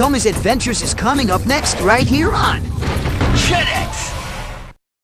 Toma's Adventures is coming up next right here on